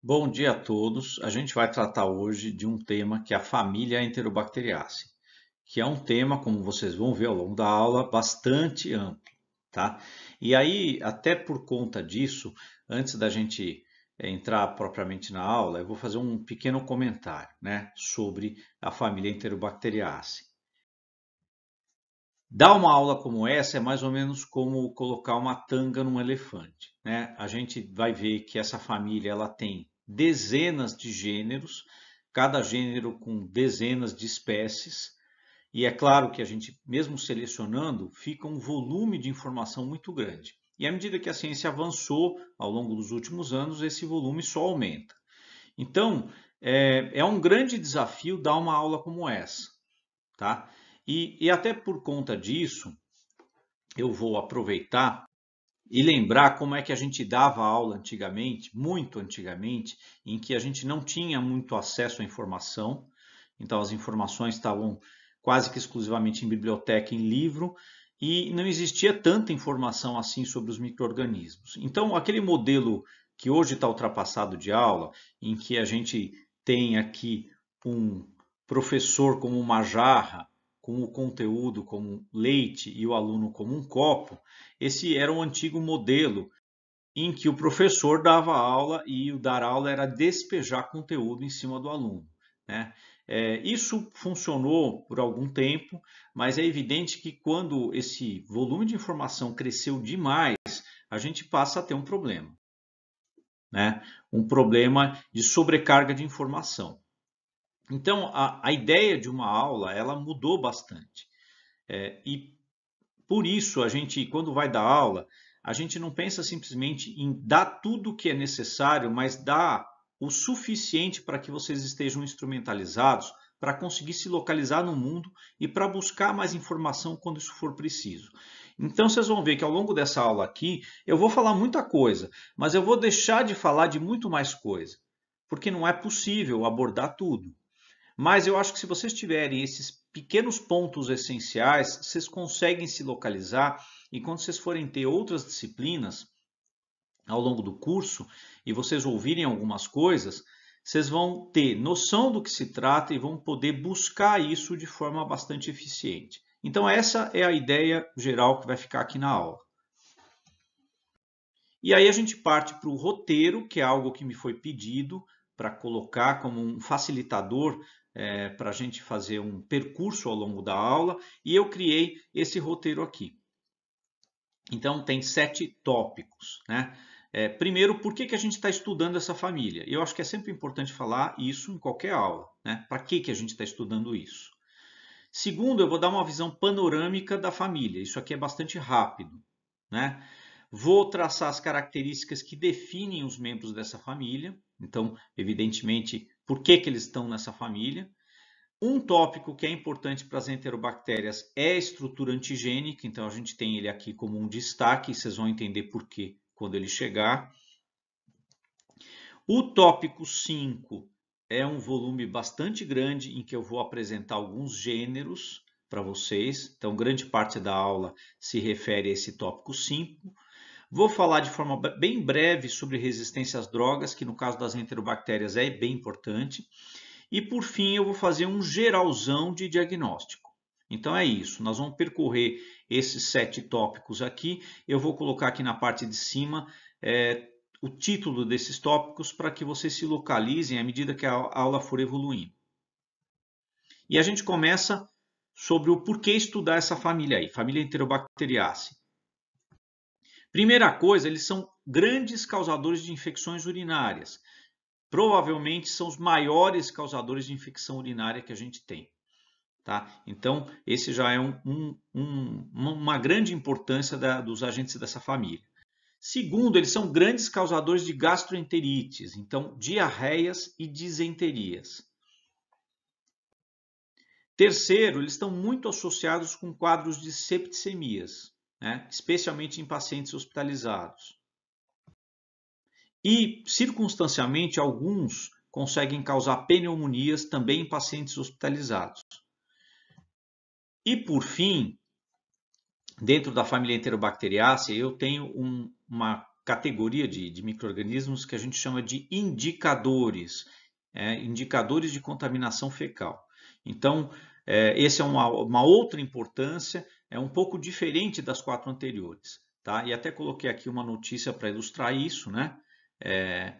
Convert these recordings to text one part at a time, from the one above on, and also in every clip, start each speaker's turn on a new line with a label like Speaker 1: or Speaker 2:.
Speaker 1: Bom dia a todos. A gente vai tratar hoje de um tema que é a família Enterobacteriaceae, que é um tema, como vocês vão ver ao longo da aula, bastante amplo, tá? E aí, até por conta disso, antes da gente eh, entrar propriamente na aula, eu vou fazer um pequeno comentário, né, sobre a família Enterobacteriaceae. Dar uma aula como essa é mais ou menos como colocar uma tanga num elefante. Né? A gente vai ver que essa família ela tem dezenas de gêneros, cada gênero com dezenas de espécies, e é claro que a gente, mesmo selecionando, fica um volume de informação muito grande. E à medida que a ciência avançou ao longo dos últimos anos, esse volume só aumenta. Então, é, é um grande desafio dar uma aula como essa. Tá? E, e até por conta disso, eu vou aproveitar e lembrar como é que a gente dava aula antigamente, muito antigamente, em que a gente não tinha muito acesso à informação, então as informações estavam quase que exclusivamente em biblioteca, em livro, e não existia tanta informação assim sobre os micro-organismos. Então, aquele modelo que hoje está ultrapassado de aula, em que a gente tem aqui um professor como uma jarra com o conteúdo como leite e o aluno como um copo, esse era um antigo modelo em que o professor dava aula e o dar aula era despejar conteúdo em cima do aluno. Né? É, isso funcionou por algum tempo, mas é evidente que quando esse volume de informação cresceu demais, a gente passa a ter um problema. Né? Um problema de sobrecarga de informação. Então, a, a ideia de uma aula, ela mudou bastante. É, e por isso, a gente, quando vai dar aula, a gente não pensa simplesmente em dar tudo o que é necessário, mas dar o suficiente para que vocês estejam instrumentalizados para conseguir se localizar no mundo e para buscar mais informação quando isso for preciso. Então vocês vão ver que ao longo dessa aula aqui eu vou falar muita coisa, mas eu vou deixar de falar de muito mais coisa, porque não é possível abordar tudo. Mas eu acho que se vocês tiverem esses pequenos pontos essenciais, vocês conseguem se localizar e quando vocês forem ter outras disciplinas ao longo do curso e vocês ouvirem algumas coisas, vocês vão ter noção do que se trata e vão poder buscar isso de forma bastante eficiente. Então essa é a ideia geral que vai ficar aqui na aula. E aí a gente parte para o roteiro, que é algo que me foi pedido para colocar como um facilitador é, para a gente fazer um percurso ao longo da aula e eu criei esse roteiro aqui. Então, tem sete tópicos. Né? É, primeiro, por que, que a gente está estudando essa família? Eu acho que é sempre importante falar isso em qualquer aula. Né? Para que, que a gente está estudando isso? Segundo, eu vou dar uma visão panorâmica da família. Isso aqui é bastante rápido. Né? Vou traçar as características que definem os membros dessa família. Então, evidentemente, por que, que eles estão nessa família. Um tópico que é importante para as enterobactérias é a estrutura antigênica, então a gente tem ele aqui como um destaque, vocês vão entender por quê quando ele chegar. O tópico 5 é um volume bastante grande em que eu vou apresentar alguns gêneros para vocês, então grande parte da aula se refere a esse tópico 5. Vou falar de forma bem breve sobre resistência às drogas, que no caso das enterobactérias é bem importante. E por fim, eu vou fazer um geralzão de diagnóstico. Então é isso, nós vamos percorrer esses sete tópicos aqui. Eu vou colocar aqui na parte de cima é, o título desses tópicos para que vocês se localizem à medida que a aula for evoluindo. E a gente começa sobre o porquê estudar essa família aí, família Enterobacteriaceae. Primeira coisa, eles são grandes causadores de infecções urinárias. Provavelmente são os maiores causadores de infecção urinária que a gente tem. Tá? Então, esse já é um, um, um, uma grande importância da, dos agentes dessa família. Segundo, eles são grandes causadores de gastroenterites, então diarreias e disenterias. Terceiro, eles estão muito associados com quadros de septicemias né? especialmente em pacientes hospitalizados. E, circunstancialmente, alguns conseguem causar pneumonias também em pacientes hospitalizados. E, por fim, dentro da família Enterobacteriaceae, eu tenho um, uma categoria de, de micro-organismos que a gente chama de indicadores, é, indicadores de contaminação fecal. Então, é, esse é uma, uma outra importância, é um pouco diferente das quatro anteriores. Tá? E até coloquei aqui uma notícia para ilustrar isso, né? É,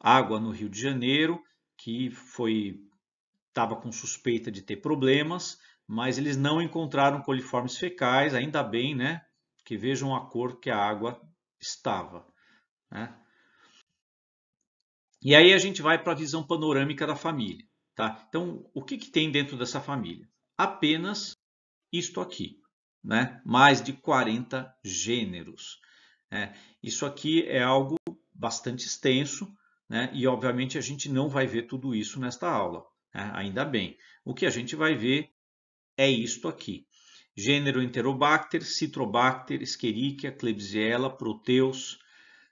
Speaker 1: água no Rio de Janeiro, que foi estava com suspeita de ter problemas, mas eles não encontraram coliformes fecais, ainda bem, né? Que vejam a cor que a água estava. Né? E aí a gente vai para a visão panorâmica da família. Tá? Então, o que, que tem dentro dessa família? Apenas isto aqui, né? mais de 40 gêneros. Né? Isso aqui é algo bastante extenso, né? e obviamente a gente não vai ver tudo isso nesta aula, né? ainda bem. O que a gente vai ver é isto aqui. Gênero Enterobacter, Citrobacter, Escherichia, Klebsiella, Proteus,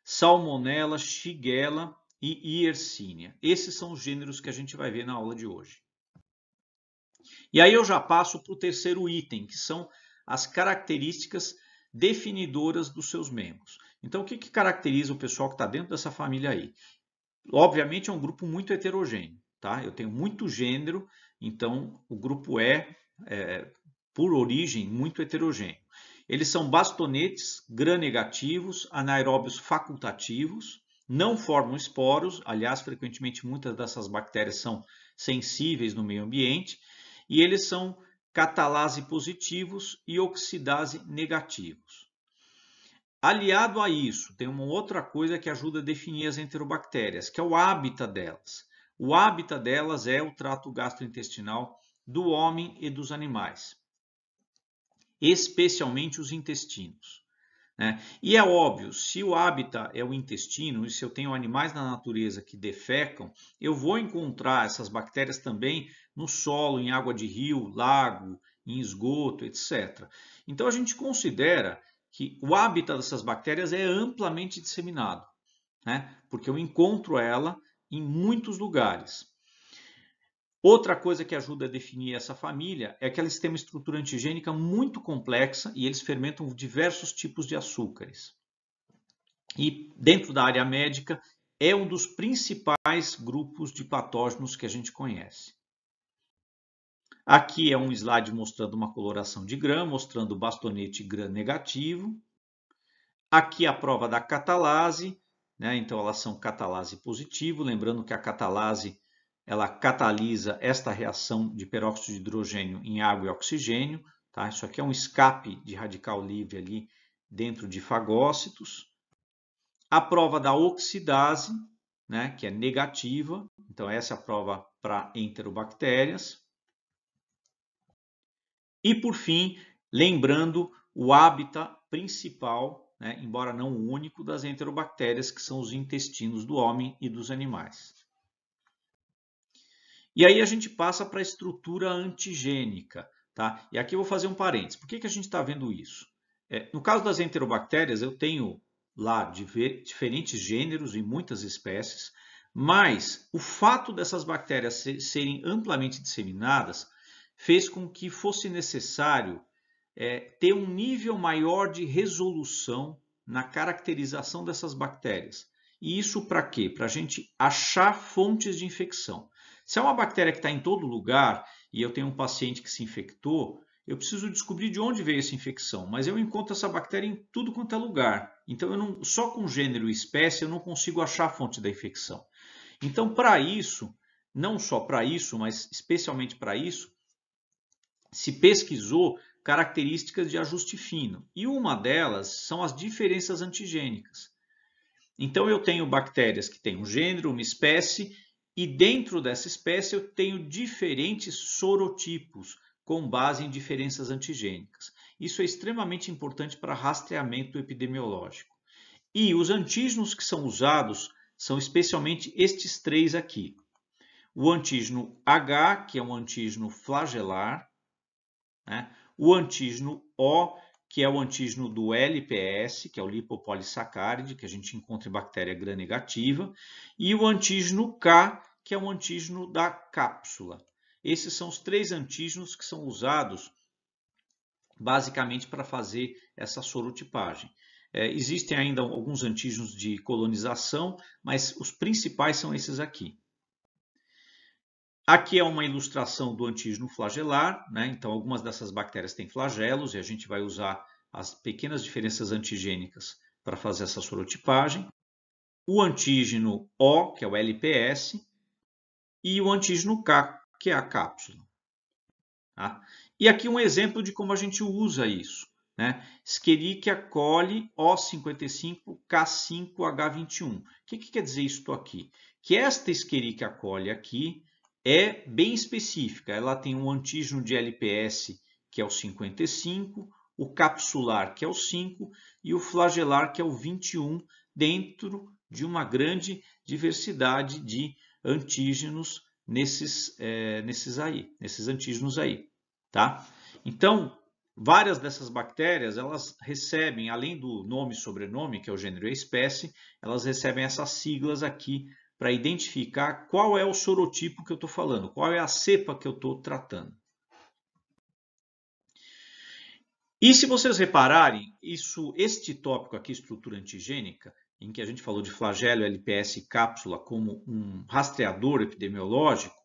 Speaker 1: Salmonella, Shigella e Yersinia. Esses são os gêneros que a gente vai ver na aula de hoje. E aí eu já passo para o terceiro item, que são as características definidoras dos seus membros. Então, o que, que caracteriza o pessoal que está dentro dessa família aí? Obviamente é um grupo muito heterogêneo. Tá? Eu tenho muito gênero, então o grupo é, é por origem, muito heterogêneo. Eles são bastonetes gram-negativos, anaeróbios facultativos, não formam esporos, aliás, frequentemente muitas dessas bactérias são sensíveis no meio ambiente, e eles são catalase positivos e oxidase negativos. Aliado a isso, tem uma outra coisa que ajuda a definir as enterobactérias, que é o hábitat delas. O hábitat delas é o trato gastrointestinal do homem e dos animais especialmente os intestinos. Né? E é óbvio, se o hábitat é o intestino, e se eu tenho animais na natureza que defecam, eu vou encontrar essas bactérias também no solo, em água de rio, lago, em esgoto, etc. Então a gente considera que o hábitat dessas bactérias é amplamente disseminado, né? porque eu encontro ela em muitos lugares. Outra coisa que ajuda a definir essa família é que eles têm uma estrutura antigênica muito complexa e eles fermentam diversos tipos de açúcares. E dentro da área médica é um dos principais grupos de patógenos que a gente conhece. Aqui é um slide mostrando uma coloração de gram, mostrando o bastonete gram negativo. Aqui a prova da catalase, né? então elas são catalase positivo, lembrando que a catalase ela catalisa esta reação de peróxido de hidrogênio em água e oxigênio. Tá? Isso aqui é um escape de radical livre ali dentro de fagócitos. A prova da oxidase, né, que é negativa, então essa é a prova para enterobactérias. E por fim, lembrando o hábitat principal, né, embora não o único, das enterobactérias, que são os intestinos do homem e dos animais. E aí a gente passa para a estrutura antigênica. Tá? E aqui eu vou fazer um parênteses. Por que, que a gente está vendo isso? É, no caso das enterobactérias, eu tenho lá diferentes gêneros e muitas espécies, mas o fato dessas bactérias serem amplamente disseminadas fez com que fosse necessário é, ter um nível maior de resolução na caracterização dessas bactérias. E isso para quê? Para a gente achar fontes de infecção. Se é uma bactéria que está em todo lugar e eu tenho um paciente que se infectou, eu preciso descobrir de onde veio essa infecção, mas eu encontro essa bactéria em tudo quanto é lugar. Então, eu não, só com gênero e espécie eu não consigo achar a fonte da infecção. Então, para isso, não só para isso, mas especialmente para isso, se pesquisou características de ajuste fino. E uma delas são as diferenças antigênicas. Então, eu tenho bactérias que têm um gênero, uma espécie e dentro dessa espécie eu tenho diferentes sorotipos com base em diferenças antigênicas. Isso é extremamente importante para rastreamento epidemiológico. E os antígenos que são usados são especialmente estes três aqui. O antígeno H, que é um antígeno flagelar, né? o antígeno O, que é o antígeno do LPS, que é o lipopolissacáride, que a gente encontra em bactéria gram-negativa, e o antígeno K, que é o antígeno da cápsula. Esses são os três antígenos que são usados basicamente para fazer essa sorotipagem. É, existem ainda alguns antígenos de colonização, mas os principais são esses aqui. Aqui é uma ilustração do antígeno flagelar, né? então algumas dessas bactérias têm flagelos e a gente vai usar as pequenas diferenças antigênicas para fazer essa sorotipagem. O antígeno O, que é o LPS, e o antígeno K, que é a cápsula. Tá? E aqui um exemplo de como a gente usa isso. Né? Escherichia coli O55K5H21. O que, que quer dizer isso aqui? Que esta Escherichia coli aqui é bem específica. Ela tem um antígeno de LPS que é o 55, o capsular que é o 5 e o flagelar que é o 21 dentro de uma grande diversidade de antígenos nesses, é, nesses aí, nesses antígenos aí, tá? Então, várias dessas bactérias, elas recebem, além do nome e sobrenome, que é o gênero e a espécie, elas recebem essas siglas aqui para identificar qual é o sorotipo que eu estou falando, qual é a cepa que eu estou tratando. E se vocês repararem, isso, este tópico aqui, estrutura antigênica, em que a gente falou de flagelo, LPS e cápsula como um rastreador epidemiológico,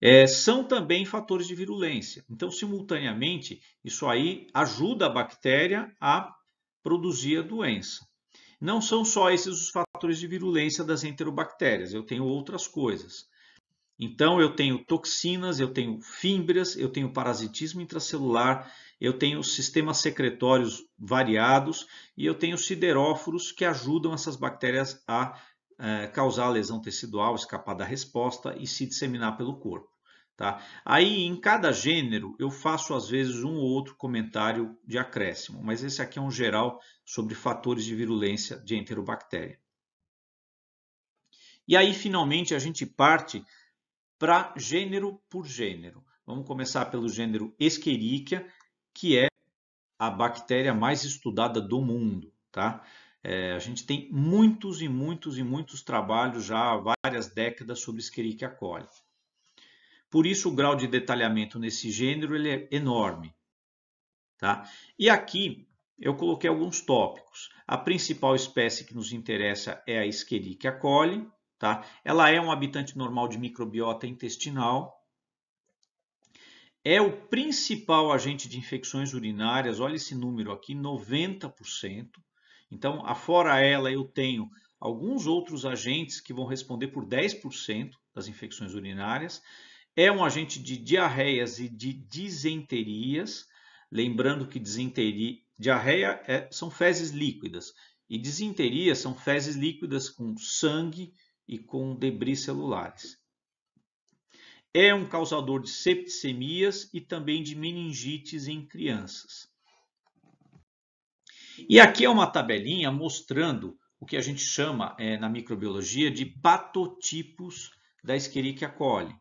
Speaker 1: é, são também fatores de virulência. Então, simultaneamente, isso aí ajuda a bactéria a produzir a doença. Não são só esses os fatores de virulência das enterobactérias, eu tenho outras coisas. Então, eu tenho toxinas, eu tenho fímbrias, eu tenho parasitismo intracelular, eu tenho sistemas secretórios variados e eu tenho sideróforos que ajudam essas bactérias a é, causar lesão tecidual, escapar da resposta e se disseminar pelo corpo. Tá? Aí, em cada gênero, eu faço às vezes um ou outro comentário de acréscimo, mas esse aqui é um geral sobre fatores de virulência de enterobactéria. E aí, finalmente, a gente parte para gênero por gênero. Vamos começar pelo gênero Escherichia, que é a bactéria mais estudada do mundo. Tá? É, a gente tem muitos e muitos e muitos trabalhos já há várias décadas sobre Escherichia coli. Por isso, o grau de detalhamento nesse gênero ele é enorme. Tá? E aqui eu coloquei alguns tópicos. A principal espécie que nos interessa é a Escherichia coli. Tá? Ela é um habitante normal de microbiota intestinal, é o principal agente de infecções urinárias, olha esse número aqui, 90%. Então, afora ela, eu tenho alguns outros agentes que vão responder por 10% das infecções urinárias. É um agente de diarreias e de disenterias, lembrando que diarreia é, são fezes líquidas e disenteria são fezes líquidas com sangue e com debris celulares. É um causador de septicemias e também de meningites em crianças. E aqui é uma tabelinha mostrando o que a gente chama é, na microbiologia de patotipos da Escherichia coli,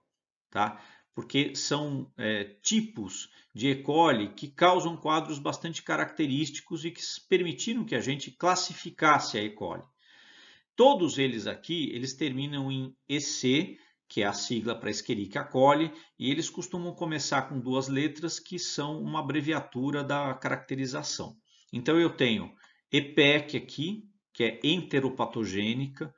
Speaker 1: tá? Porque são é, tipos de E. coli que causam quadros bastante característicos e que permitiram que a gente classificasse a E. coli. Todos eles aqui, eles terminam em EC, que é a sigla para Escherichia coli, e eles costumam começar com duas letras que são uma abreviatura da caracterização. Então eu tenho EPEC aqui, que é enteropatogênica,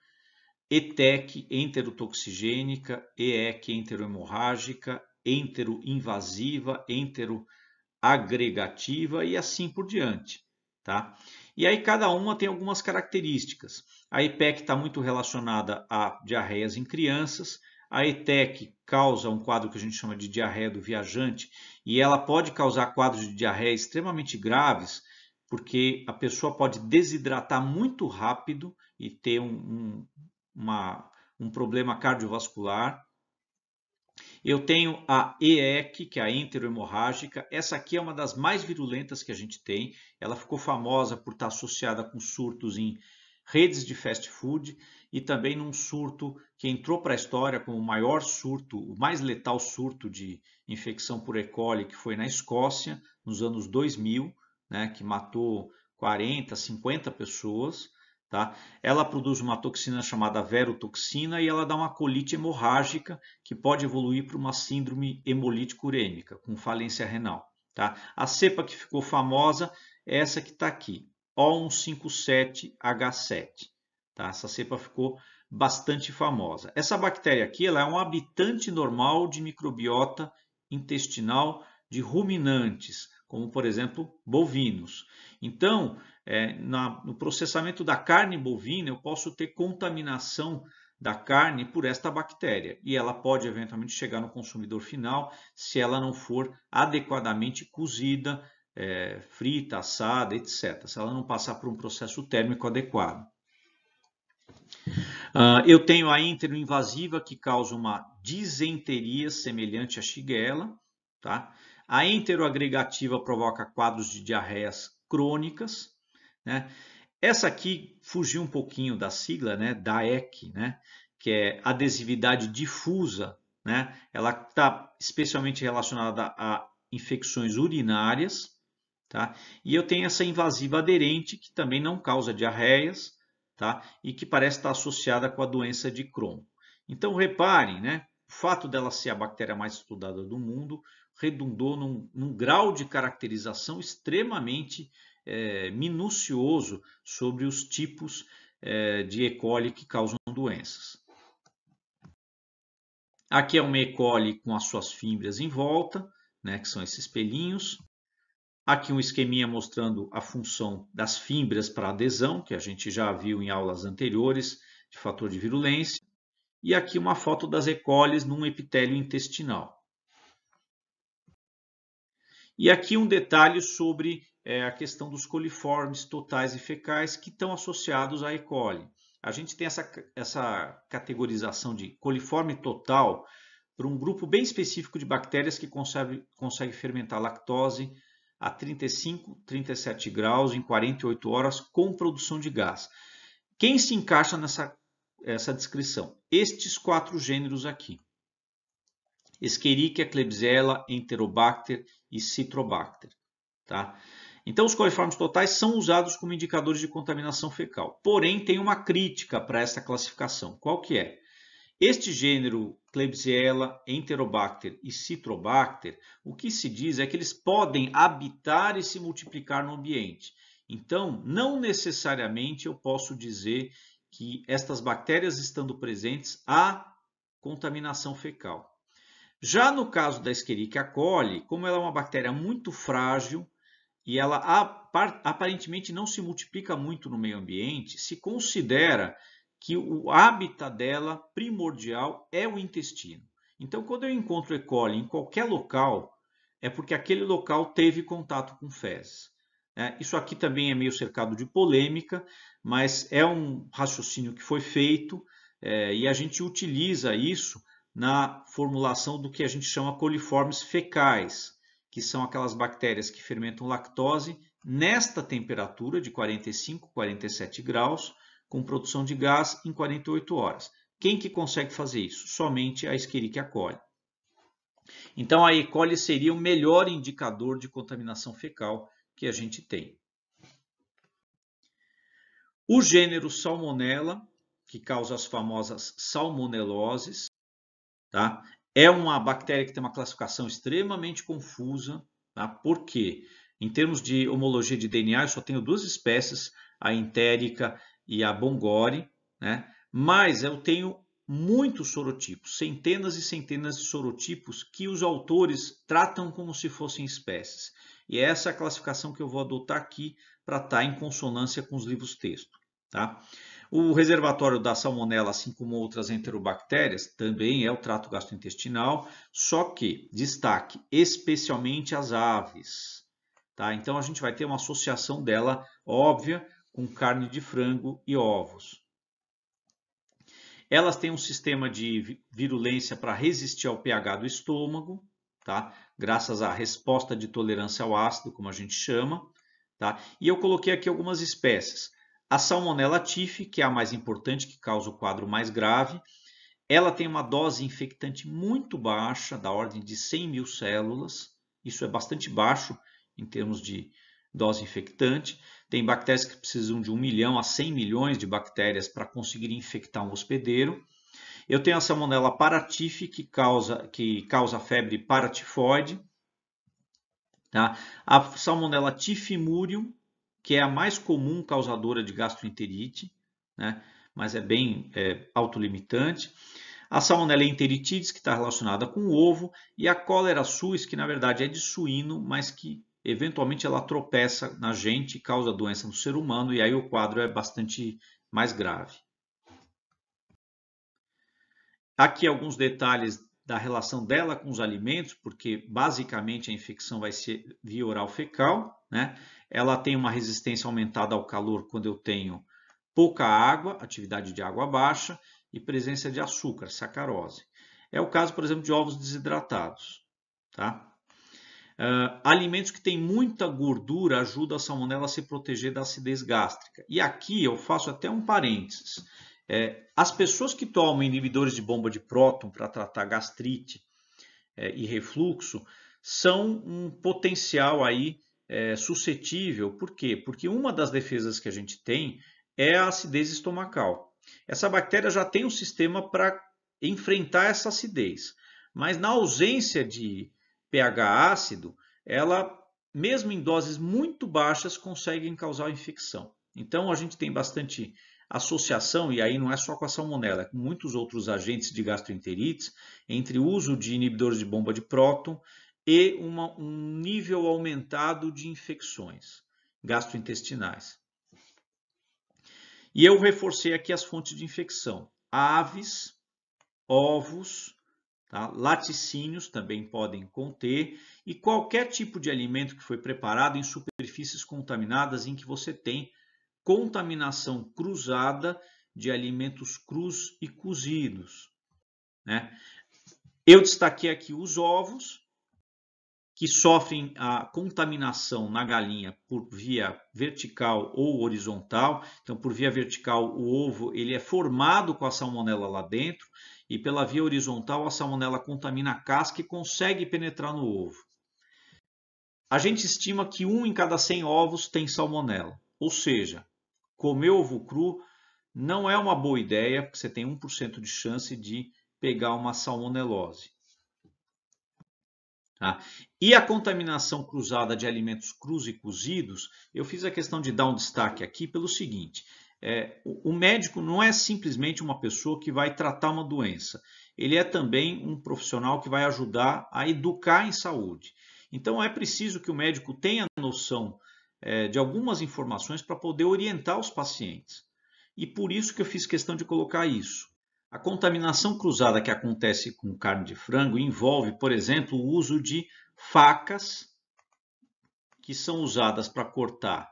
Speaker 1: ETEC, enterotoxigênica, EEC, enterohemorrágica, enteroinvasiva, enteroagregativa e assim por diante. Tá? E aí cada uma tem algumas características. A EPEC está muito relacionada a diarreias em crianças, a ETEC causa um quadro que a gente chama de diarreia do viajante e ela pode causar quadros de diarreia extremamente graves, porque a pessoa pode desidratar muito rápido e ter um, um, uma, um problema cardiovascular. Eu tenho a EEC, que é a enterohemorrágica. Essa aqui é uma das mais virulentas que a gente tem. Ela ficou famosa por estar associada com surtos em redes de fast food e também num surto que entrou para a história como o maior surto, o mais letal surto de infecção por E. coli, que foi na Escócia, nos anos 2000, né, que matou 40, 50 pessoas. Tá? Ela produz uma toxina chamada verotoxina e ela dá uma colite hemorrágica que pode evoluir para uma síndrome hemolítica urêmica, com falência renal. Tá? A cepa que ficou famosa é essa que está aqui, O157H7. Tá? Essa cepa ficou bastante famosa. Essa bactéria aqui ela é um habitante normal de microbiota intestinal de ruminantes, como por exemplo bovinos. Então, é, na, no processamento da carne bovina, eu posso ter contaminação da carne por esta bactéria e ela pode eventualmente chegar no consumidor final se ela não for adequadamente cozida, é, frita, assada, etc. Se ela não passar por um processo térmico adequado. Uh, eu tenho a enteroinvasiva que causa uma disenteria semelhante à shigella. Tá? A enteroagregativa provoca quadros de diarreias crônicas. Né? Essa aqui fugiu um pouquinho da sigla, né? DAEC, né? que é adesividade difusa. Né? Ela está especialmente relacionada a infecções urinárias. Tá? E eu tenho essa invasiva aderente, que também não causa diarreias, tá? e que parece estar associada com a doença de Crohn. Então, reparem, né? o fato dela ser a bactéria mais estudada do mundo redundou num, num grau de caracterização extremamente é, minucioso sobre os tipos é, de E. coli que causam doenças. Aqui é uma E. coli com as suas fímbrias em volta, né, que são esses pelinhos. Aqui um esqueminha mostrando a função das fímbrias para adesão, que a gente já viu em aulas anteriores, de fator de virulência. E aqui uma foto das E. coli num epitélio intestinal. E aqui um detalhe sobre é, a questão dos coliformes totais e fecais que estão associados à E. coli. A gente tem essa, essa categorização de coliforme total para um grupo bem específico de bactérias que consegue, consegue fermentar lactose a 35, 37 graus em 48 horas com produção de gás. Quem se encaixa nessa essa descrição? Estes quatro gêneros aqui. Escherichia, Klebsiella, Enterobacter e Citrobacter. Tá? Então, os coliformes totais são usados como indicadores de contaminação fecal. Porém, tem uma crítica para essa classificação. Qual que é? Este gênero Klebsiella, Enterobacter e Citrobacter, o que se diz é que eles podem habitar e se multiplicar no ambiente. Então, não necessariamente eu posso dizer que estas bactérias estando presentes há contaminação fecal. Já no caso da Escherichia coli, como ela é uma bactéria muito frágil e ela aparentemente não se multiplica muito no meio ambiente, se considera que o hábitat dela primordial é o intestino. Então, quando eu encontro E. coli em qualquer local, é porque aquele local teve contato com fezes. É, isso aqui também é meio cercado de polêmica, mas é um raciocínio que foi feito é, e a gente utiliza isso na formulação do que a gente chama coliformes fecais, que são aquelas bactérias que fermentam lactose nesta temperatura de 45, 47 graus, com produção de gás em 48 horas. Quem que consegue fazer isso? Somente a Escherichia coli. Então a E. coli seria o melhor indicador de contaminação fecal que a gente tem. O gênero Salmonella, que causa as famosas salmoneloses, Tá? É uma bactéria que tem uma classificação extremamente confusa, tá? porque em termos de homologia de DNA, eu só tenho duas espécies, a entérica e a bongori, né? mas eu tenho muitos sorotipos, centenas e centenas de sorotipos que os autores tratam como se fossem espécies. E é essa a classificação que eu vou adotar aqui para estar tá em consonância com os livros texto. Tá? O reservatório da salmonela, assim como outras enterobactérias, também é o trato gastrointestinal, só que destaque especialmente as aves. Tá? Então a gente vai ter uma associação dela óbvia com carne de frango e ovos. Elas têm um sistema de virulência para resistir ao pH do estômago, tá? graças à resposta de tolerância ao ácido, como a gente chama. Tá? E eu coloquei aqui algumas espécies. A Salmonella typhi, que é a mais importante, que causa o quadro mais grave, ela tem uma dose infectante muito baixa, da ordem de 100 mil células. Isso é bastante baixo em termos de dose infectante. Tem bactérias que precisam de 1 milhão a 100 milhões de bactérias para conseguir infectar um hospedeiro. Eu tenho a Salmonella paratyphi, que causa, que causa febre paratifoide. Tá? A Salmonella typhimurium, que é a mais comum causadora de gastroenterite, né? mas é bem é, autolimitante. A Salmonella enteritidis, que está relacionada com o ovo, e a cólera suis, que na verdade é de suíno, mas que eventualmente ela tropeça na gente causa doença no ser humano, e aí o quadro é bastante mais grave. Aqui alguns detalhes da relação dela com os alimentos, porque basicamente a infecção vai ser via oral fecal, né? Ela tem uma resistência aumentada ao calor quando eu tenho pouca água, atividade de água baixa e presença de açúcar, sacarose. É o caso, por exemplo, de ovos desidratados, tá? Uh, alimentos que têm muita gordura ajudam a salmonela a se proteger da acidez gástrica. E aqui eu faço até um parênteses. É, as pessoas que tomam inibidores de bomba de próton para tratar gastrite é, e refluxo são um potencial aí é, suscetível. Por quê? Porque uma das defesas que a gente tem é a acidez estomacal. Essa bactéria já tem um sistema para enfrentar essa acidez, mas na ausência de pH ácido, ela, mesmo em doses muito baixas, consegue causar infecção. Então a gente tem bastante associação, e aí não é só com a salmonela, é com muitos outros agentes de gastroenterites, entre uso de inibidores de bomba de próton e uma, um nível aumentado de infecções gastrointestinais. E eu reforcei aqui as fontes de infecção. Aves, ovos, tá? laticínios também podem conter, e qualquer tipo de alimento que foi preparado em superfícies contaminadas em que você tem contaminação cruzada de alimentos crus e cozidos. Né? Eu destaquei aqui os ovos, que sofrem a contaminação na galinha por via vertical ou horizontal. Então, por via vertical, o ovo ele é formado com a salmonela lá dentro e pela via horizontal a salmonela contamina a casca e consegue penetrar no ovo. A gente estima que um em cada 100 ovos tem salmonela, ou seja, comer ovo cru não é uma boa ideia, porque você tem 1% de chance de pegar uma salmonelose. Tá? E a contaminação cruzada de alimentos crus e cozidos, eu fiz a questão de dar um destaque aqui pelo seguinte: é, o médico não é simplesmente uma pessoa que vai tratar uma doença, ele é também um profissional que vai ajudar a educar em saúde. Então é preciso que o médico tenha noção é, de algumas informações para poder orientar os pacientes. E por isso que eu fiz questão de colocar isso. A contaminação cruzada que acontece com carne de frango envolve, por exemplo, o uso de facas que são usadas para cortar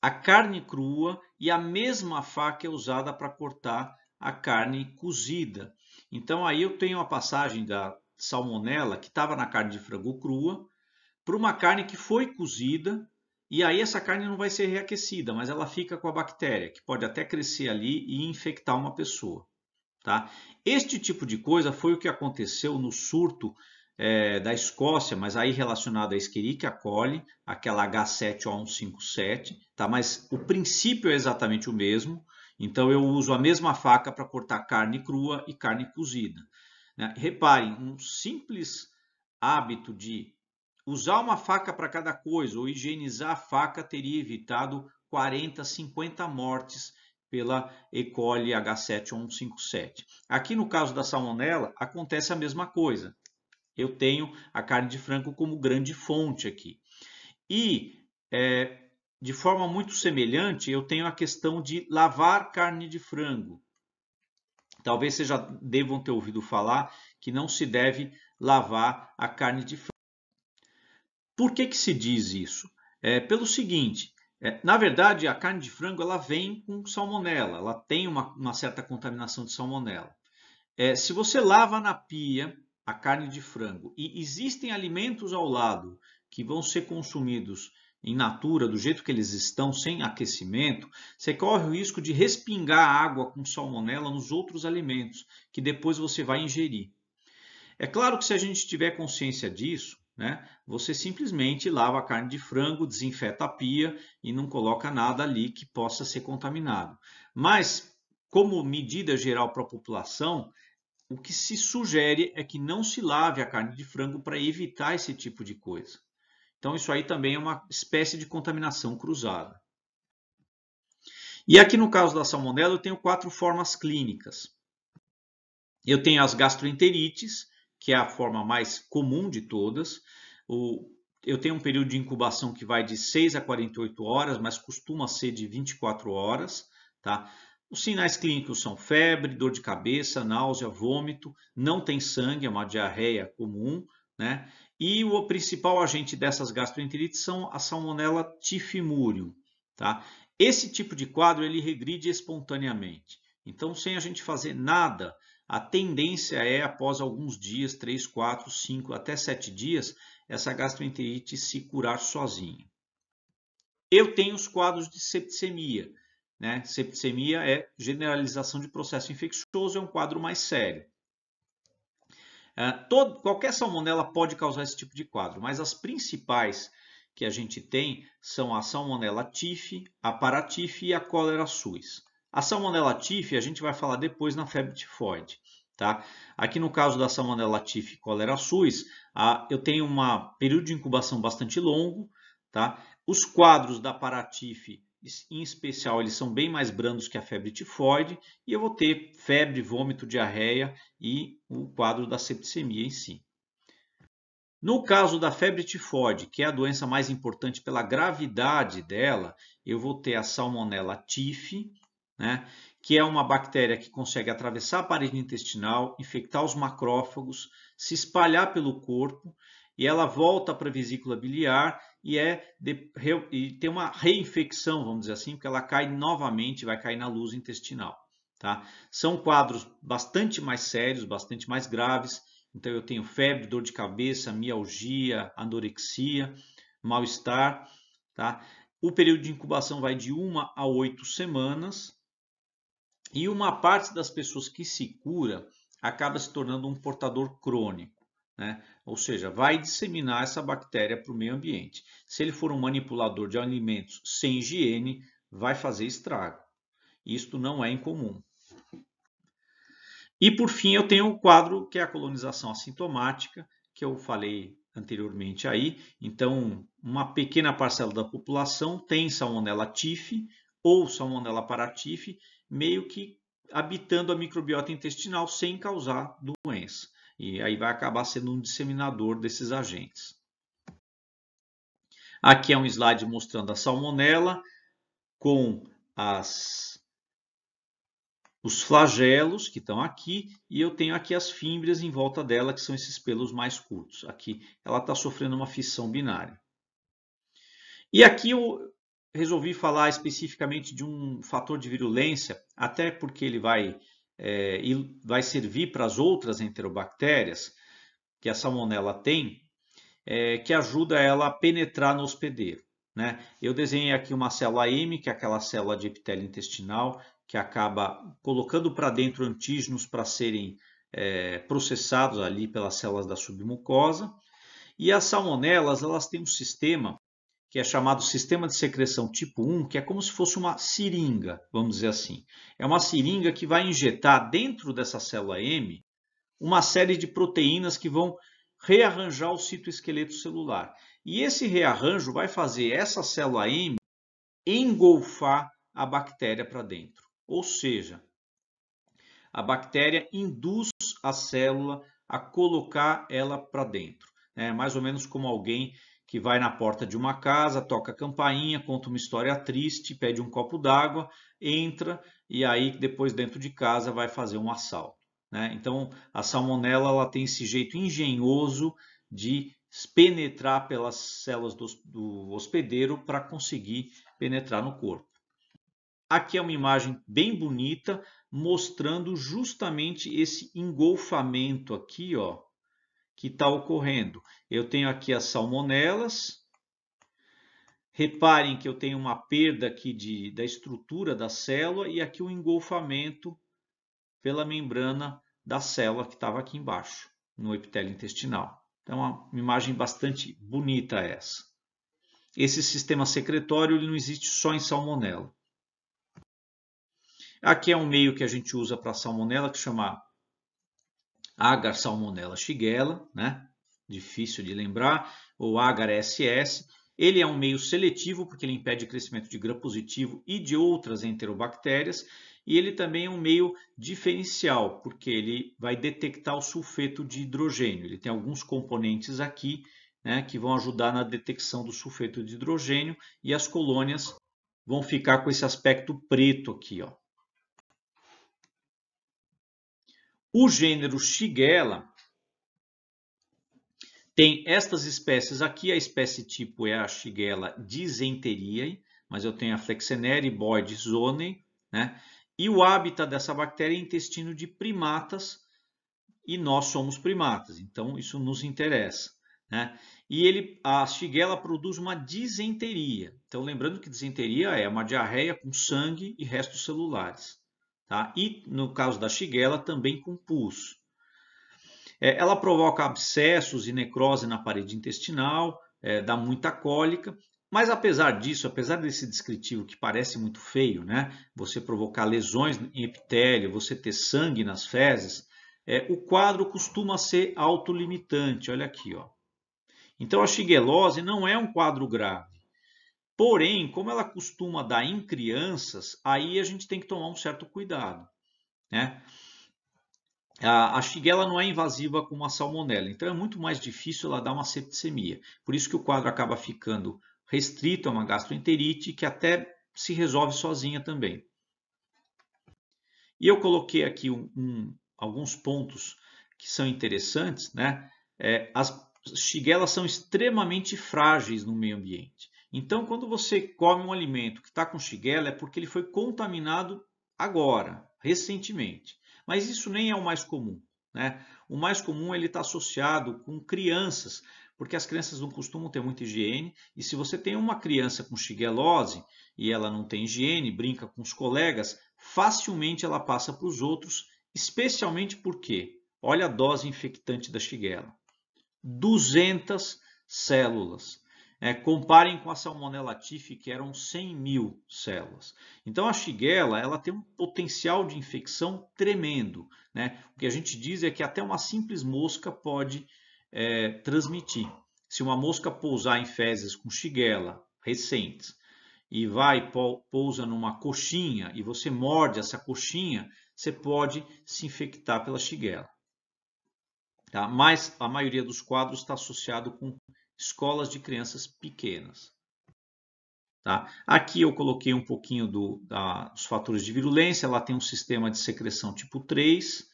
Speaker 1: a carne crua e a mesma faca é usada para cortar a carne cozida. Então aí eu tenho a passagem da salmonela que estava na carne de frango crua para uma carne que foi cozida e aí essa carne não vai ser reaquecida, mas ela fica com a bactéria, que pode até crescer ali e infectar uma pessoa. Tá? Este tipo de coisa foi o que aconteceu no surto é, da Escócia, mas aí relacionado à Escherichia coli, aquela H7O157, tá? mas o princípio é exatamente o mesmo. Então eu uso a mesma faca para cortar carne crua e carne cozida. Né? Reparem, um simples hábito de Usar uma faca para cada coisa ou higienizar a faca teria evitado 40, 50 mortes pela E. coli H7O157. Aqui no caso da salmonela acontece a mesma coisa. Eu tenho a carne de frango como grande fonte aqui. E é, de forma muito semelhante, eu tenho a questão de lavar carne de frango. Talvez vocês já devam ter ouvido falar que não se deve lavar a carne de frango. Por que, que se diz isso? É, pelo seguinte, é, na verdade, a carne de frango ela vem com salmonela, ela tem uma, uma certa contaminação de salmonela. É, se você lava na pia a carne de frango e existem alimentos ao lado que vão ser consumidos em natura, do jeito que eles estão, sem aquecimento, você corre o risco de respingar água com salmonela nos outros alimentos, que depois você vai ingerir. É claro que se a gente tiver consciência disso, né? Você simplesmente lava a carne de frango, desinfeta a pia e não coloca nada ali que possa ser contaminado. Mas, como medida geral para a população, o que se sugere é que não se lave a carne de frango para evitar esse tipo de coisa. Então, isso aí também é uma espécie de contaminação cruzada. E aqui no caso da salmonela eu tenho quatro formas clínicas. Eu tenho as gastroenterites, que é a forma mais comum de todas. O, eu tenho um período de incubação que vai de 6 a 48 horas, mas costuma ser de 24 horas. Tá? Os sinais clínicos são febre, dor de cabeça, náusea, vômito, não tem sangue, é uma diarreia comum, né? E o principal agente dessas gastroenterites são a Salmonella typhimurium, tá? Esse tipo de quadro ele regride espontaneamente. Então, sem a gente fazer nada, a tendência é, após alguns dias, 3, 4, 5, até 7 dias, essa gastroenterite se curar sozinha. Eu tenho os quadros de septicemia, né? Septicemia é generalização de processo infeccioso, é um quadro mais sério. Uh, todo, qualquer salmonela pode causar esse tipo de quadro, mas as principais que a gente tem são a salmonela tif, a paratif e a cólera suis. A salmonela tif a gente vai falar depois na febre tifoide. Tá? Aqui no caso da salmonela tif e cólera suis, a, eu tenho um período de incubação bastante longo. Tá? Os quadros da paratif em especial, eles são bem mais brandos que a febre tifoide, e eu vou ter febre, vômito, diarreia e o quadro da septicemia em si. No caso da febre tifoide, que é a doença mais importante pela gravidade dela, eu vou ter a Salmonella typhi, né, que é uma bactéria que consegue atravessar a parede intestinal, infectar os macrófagos, se espalhar pelo corpo e ela volta para a vesícula biliar e, é de, e tem uma reinfecção, vamos dizer assim, porque ela cai novamente, vai cair na luz intestinal. Tá? São quadros bastante mais sérios, bastante mais graves. Então eu tenho febre, dor de cabeça, mialgia, anorexia, mal-estar. Tá? O período de incubação vai de uma a oito semanas. E uma parte das pessoas que se cura acaba se tornando um portador crônico. Né? Ou seja, vai disseminar essa bactéria para o meio ambiente. Se ele for um manipulador de alimentos sem higiene, vai fazer estrago. Isto não é incomum. E por fim, eu tenho o quadro que é a colonização assintomática, que eu falei anteriormente aí. Então, uma pequena parcela da população tem Salmonella typhi ou Salmonella paratyphi, meio que habitando a microbiota intestinal sem causar doença e aí vai acabar sendo um disseminador desses agentes. Aqui é um slide mostrando a salmonela com as, os flagelos que estão aqui e eu tenho aqui as fímbrias em volta dela, que são esses pelos mais curtos. Aqui ela está sofrendo uma fissão binária. E aqui eu resolvi falar especificamente de um fator de virulência, até porque ele vai é, vai servir para as outras enterobactérias que a salmonela tem, é, que ajuda ela a penetrar no hospedeiro. Né? Eu desenhei aqui uma célula M, que é aquela célula de epitélio intestinal, que acaba colocando para dentro antígenos para serem é, processados ali pelas células da submucosa. E as salmonelas elas têm um sistema que é chamado sistema de secreção tipo 1, que é como se fosse uma seringa, vamos dizer assim. É uma seringa que vai injetar dentro dessa célula M uma série de proteínas que vão rearranjar o citoesqueleto celular. E esse rearranjo vai fazer essa célula M engolfar a bactéria para dentro. Ou seja, a bactéria induz a célula a colocar ela para dentro. É mais ou menos como alguém que vai na porta de uma casa, toca a campainha, conta uma história triste, pede um copo d'água, entra e aí depois dentro de casa vai fazer um assalto. Né? Então a salmonela ela tem esse jeito engenhoso de penetrar pelas células do, do hospedeiro para conseguir penetrar no corpo. Aqui é uma imagem bem bonita mostrando justamente esse engolfamento aqui, ó, que está ocorrendo. Eu tenho aqui as salmonelas. Reparem que eu tenho uma perda aqui de, da estrutura da célula e aqui o um engolfamento pela membrana da célula que estava aqui embaixo, no epitélio intestinal. Então, uma imagem bastante bonita essa. Esse sistema secretório ele não existe só em salmonela. Aqui é um meio que a gente usa para salmonela que chama Agar Salmonella shigella, né? difícil de lembrar, ou Agar SS, Ele é um meio seletivo, porque ele impede o crescimento de gram-positivo e de outras enterobactérias, e ele também é um meio diferencial, porque ele vai detectar o sulfeto de hidrogênio. Ele tem alguns componentes aqui né, que vão ajudar na detecção do sulfeto de hidrogênio e as colônias vão ficar com esse aspecto preto aqui. Ó. O gênero Shigella tem estas espécies aqui, a espécie tipo é a Shigella dysenteriae, mas eu tenho a Flexeneri boyd zonei, né? E o hábitat dessa bactéria é intestino de primatas, e nós somos primatas, então isso nos interessa. Né? E ele, a Shigella produz uma disenteria. Então, lembrando que disenteria é uma diarreia com sangue e restos celulares. Tá? E, no caso da Shigella, também com pus. É, ela provoca abscessos e necrose na parede intestinal, é, dá muita cólica mas apesar disso, apesar desse descritivo que parece muito feio, né? Você provocar lesões em epitélio, você ter sangue nas fezes, é, o quadro costuma ser autolimitante. Olha aqui, ó. Então a xiguelose não é um quadro grave. Porém, como ela costuma dar em crianças, aí a gente tem que tomar um certo cuidado, né? A, a Shigella não é invasiva como a salmonella, então é muito mais difícil ela dar uma septicemia. Por isso que o quadro acaba ficando restrito a uma gastroenterite que até se resolve sozinha também. E eu coloquei aqui um, um, alguns pontos que são interessantes. Né? É, as shiguelas são extremamente frágeis no meio ambiente. Então, quando você come um alimento que está com shigella, é porque ele foi contaminado agora, recentemente. Mas isso nem é o mais comum. Né? O mais comum ele está associado com crianças porque as crianças não costumam ter muita higiene, e se você tem uma criança com xiguelose e ela não tem higiene, brinca com os colegas, facilmente ela passa para os outros, especialmente porque, olha a dose infectante da xiguela, 200 células. É, comparem com a Salmonella typhi, que eram 100 mil células. Então, a Shigella ela tem um potencial de infecção tremendo. Né? O que a gente diz é que até uma simples mosca pode é, transmitir. Se uma mosca pousar em fezes com shigella recentes e vai pousa numa coxinha e você morde essa coxinha, você pode se infectar pela shigella. Tá? Mas a maioria dos quadros está associado com escolas de crianças pequenas. Tá? Aqui eu coloquei um pouquinho do, da, dos fatores de virulência. Ela tem um sistema de secreção tipo 3.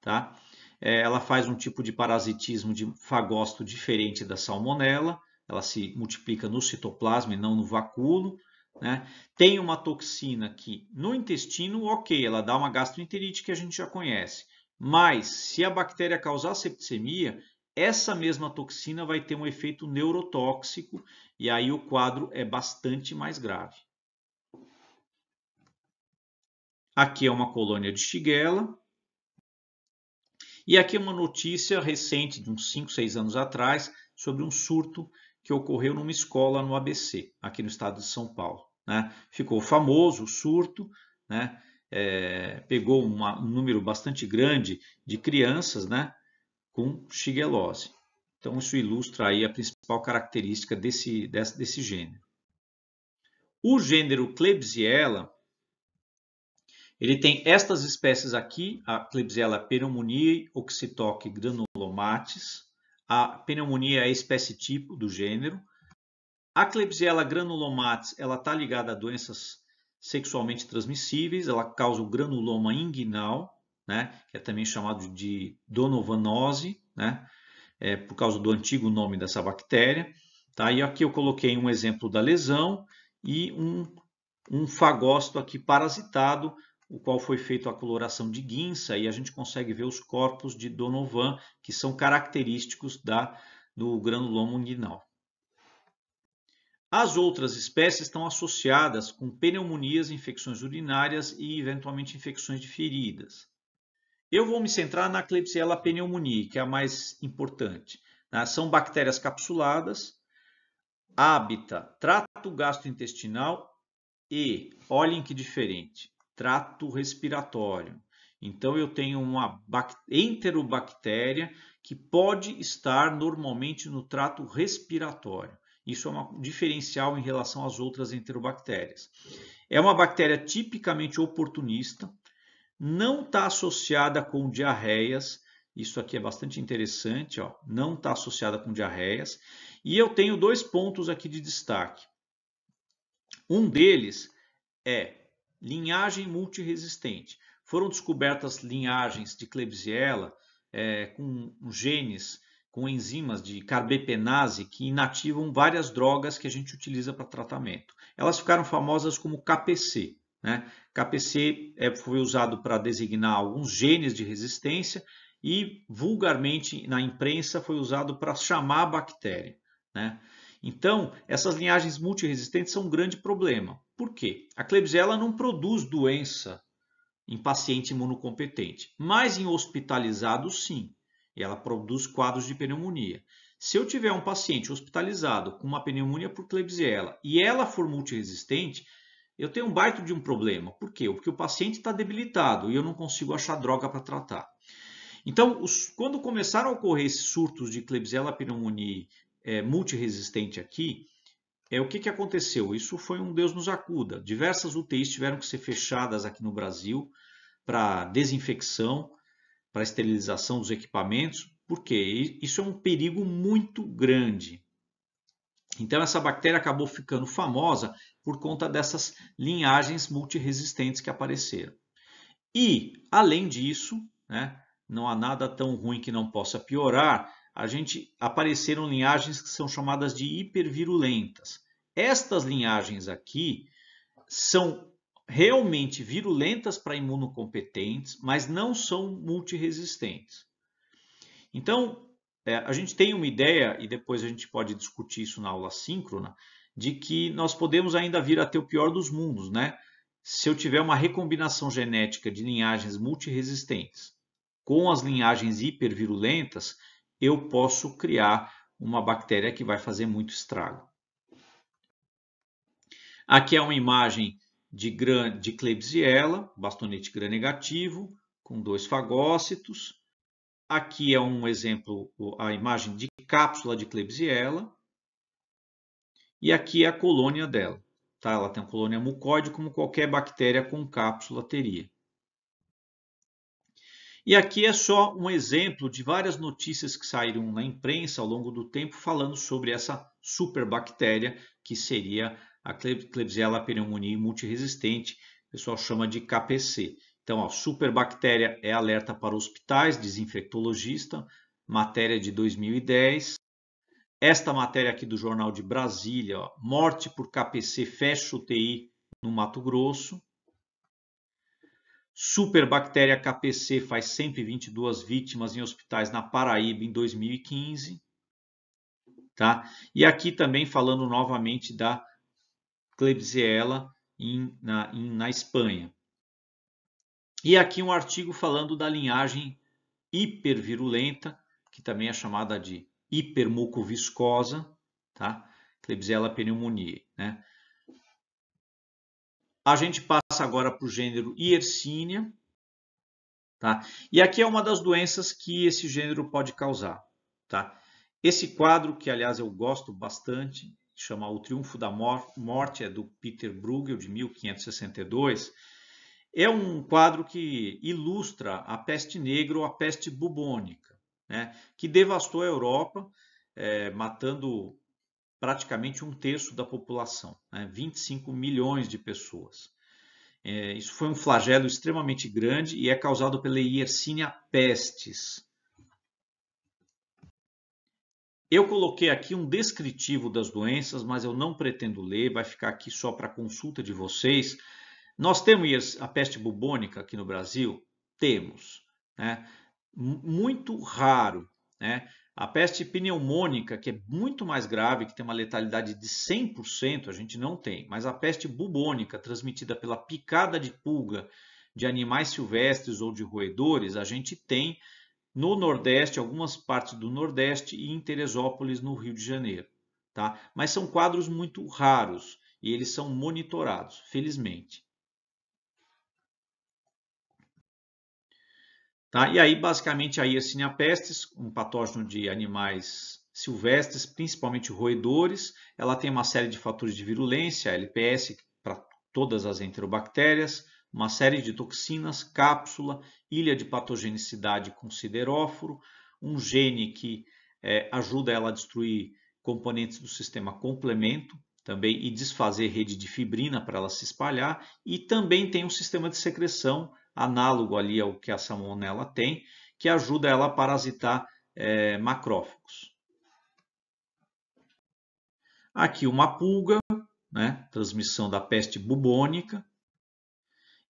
Speaker 1: Tá? É, ela faz um tipo de parasitismo de fagócito diferente da salmonela, ela se multiplica no citoplasma e não no vacúolo. Né? Tem uma toxina que no intestino, ok, ela dá uma gastroenterite que a gente já conhece. Mas se a bactéria causar septicemia, essa mesma toxina vai ter um efeito neurotóxico e aí o quadro é bastante mais grave. Aqui é uma colônia de Shigella. E aqui uma notícia recente, de uns 5, 6 anos atrás, sobre um surto que ocorreu numa escola no ABC, aqui no estado de São Paulo. Né? Ficou famoso o surto, né? É, pegou uma, um número bastante grande de crianças né? Com shigellose. Então, isso ilustra aí a principal característica desse, desse, desse gênero. O gênero Klebsiella ele tem estas espécies aqui, a Klebsiella pneumoniae, Oxytoc granulomatis. A pneumonia é a espécie tipo do gênero. A Klebsiella granulomatis ela está ligada a doenças sexualmente transmissíveis, ela causa o granuloma inguinal, né, que é também chamado de donovanose, né, é, por causa do antigo nome dessa bactéria. Tá? E aqui eu coloquei um exemplo da lesão e um, um fagócito aqui parasitado o qual foi feita a coloração de guinça e a gente consegue ver os corpos de Donovan, que são característicos da, do granuloma inguinal. As outras espécies estão associadas com pneumonias, infecções urinárias e, eventualmente, infecções de feridas. Eu vou me centrar na Klebsiella pneumoniae, que é a mais importante. Né? São bactérias capsuladas, hábitat, trato gastrointestinal e, olhem que diferente, trato respiratório. Então, eu tenho uma enterobactéria que pode estar normalmente no trato respiratório. Isso é um diferencial em relação às outras enterobactérias. É uma bactéria tipicamente oportunista, não está associada com diarreias. Isso aqui é bastante interessante, ó, não está associada com diarreias. E eu tenho dois pontos aqui de destaque. Um deles é linhagem multiresistente. Foram descobertas linhagens de Klebsiella é, com genes, com enzimas de carbepenase que inativam várias drogas que a gente utiliza para tratamento. Elas ficaram famosas como KPC. Né? KPC é, foi usado para designar alguns genes de resistência e vulgarmente na imprensa foi usado para chamar a bactéria. Né? Então, essas linhagens multiresistentes são um grande problema. Por quê? A Klebsiella não produz doença em paciente imunocompetente, mas em hospitalizado sim. Ela produz quadros de pneumonia. Se eu tiver um paciente hospitalizado com uma pneumonia por Klebsiella e ela for multiresistente, eu tenho um baita de um problema. Por quê? Porque o paciente está debilitado e eu não consigo achar droga para tratar. Então, os, quando começaram a ocorrer esses surtos de Klebsiella pneumoniae é, multiresistente aqui, é, o que, que aconteceu? Isso foi um Deus nos acuda. Diversas UTIs tiveram que ser fechadas aqui no Brasil para desinfecção, para esterilização dos equipamentos, porque isso é um perigo muito grande. Então, essa bactéria acabou ficando famosa por conta dessas linhagens multiresistentes que apareceram. E, além disso, né, não há nada tão ruim que não possa piorar, a gente apareceram linhagens que são chamadas de hipervirulentas. Estas linhagens aqui são realmente virulentas para imunocompetentes, mas não são multiresistentes. Então, é, a gente tem uma ideia, e depois a gente pode discutir isso na aula síncrona, de que nós podemos ainda vir a ter o pior dos mundos, né? Se eu tiver uma recombinação genética de linhagens multiresistentes com as linhagens hipervirulentas, eu posso criar uma bactéria que vai fazer muito estrago. Aqui é uma imagem de, gram, de Klebsiella, bastonete gram-negativo, com dois fagócitos. Aqui é um exemplo, a imagem de cápsula de Klebsiella. E aqui é a colônia dela. Tá? Ela tem uma colônia mucoide, como qualquer bactéria com cápsula teria. E aqui é só um exemplo de várias notícias que saíram na imprensa ao longo do tempo falando sobre essa superbactéria que seria a Klebsiella pneumoniae multiresistente, o pessoal chama de KPC. Então, a superbactéria é alerta para hospitais, desinfectologista, matéria de 2010. Esta matéria aqui do Jornal de Brasília, ó, morte por KPC fecha UTI no Mato Grosso. Superbactéria KPC faz 122 vítimas em hospitais na Paraíba em 2015. Tá? E aqui também falando novamente da Klebsiella na, na Espanha. E aqui um artigo falando da linhagem hipervirulenta, que também é chamada de hipermucoviscosa, tá? Klebsiella pneumoniae. Né? A gente passa agora para o gênero Yersinia. Tá? E aqui é uma das doenças que esse gênero pode causar. Tá? Esse quadro, que aliás eu gosto bastante, chama O Triunfo da Morte, é do Peter Bruegel, de 1562, é um quadro que ilustra a peste negra ou a peste bubônica, né? que devastou a Europa, é, matando praticamente um terço da população, né? 25 milhões de pessoas. É, isso foi um flagelo extremamente grande e é causado pela Yersinia pestis. Eu coloquei aqui um descritivo das doenças, mas eu não pretendo ler, vai ficar aqui só para consulta de vocês. Nós temos a peste bubônica aqui no Brasil? Temos. Né? Muito raro. Né? A peste pneumônica, que é muito mais grave, que tem uma letalidade de 100%, a gente não tem. Mas a peste bubônica, transmitida pela picada de pulga de animais silvestres ou de roedores, a gente tem no Nordeste, algumas partes do Nordeste e em Teresópolis, no Rio de Janeiro. Tá? Mas são quadros muito raros e eles são monitorados, felizmente. Tá? E aí, basicamente, a Yersinia pestis, um patógeno de animais silvestres, principalmente roedores. Ela tem uma série de fatores de virulência, LPS para todas as enterobactérias, uma série de toxinas, cápsula, ilha de patogenicidade com sideróforo, um gene que é, ajuda ela a destruir componentes do sistema complemento também e desfazer rede de fibrina para ela se espalhar e também tem um sistema de secreção análogo ali ao que a salmonella tem que ajuda ela a parasitar é, macrófagos. Aqui uma pulga, né, transmissão da peste bubônica,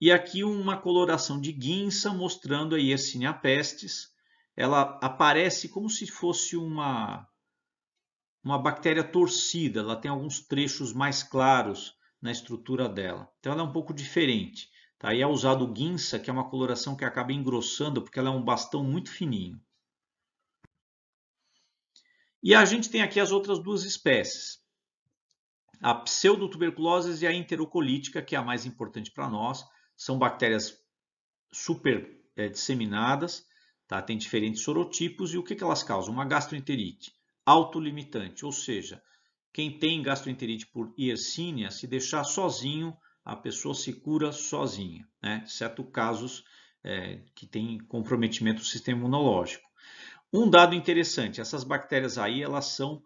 Speaker 1: e aqui uma coloração de guinça mostrando a Yersinia pestis. Ela aparece como se fosse uma, uma bactéria torcida, ela tem alguns trechos mais claros na estrutura dela. Então ela é um pouco diferente. Tá? Aí é usado guinça, que é uma coloração que acaba engrossando, porque ela é um bastão muito fininho. E a gente tem aqui as outras duas espécies. A pseudotuberculose e a enterocolítica, que é a mais importante para nós, são bactérias super é, disseminadas, tá? tem diferentes sorotipos e o que, que elas causam? Uma gastroenterite autolimitante, ou seja, quem tem gastroenterite por Yersinia, se deixar sozinho, a pessoa se cura sozinha, né? exceto casos é, que tem comprometimento do sistema imunológico. Um dado interessante, essas bactérias aí, elas são